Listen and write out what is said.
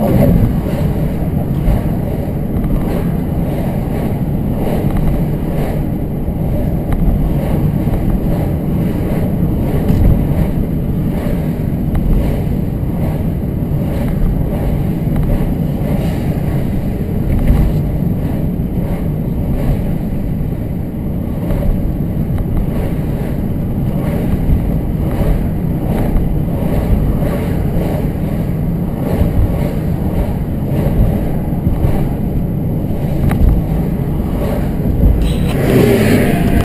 Okay.